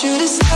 want you to.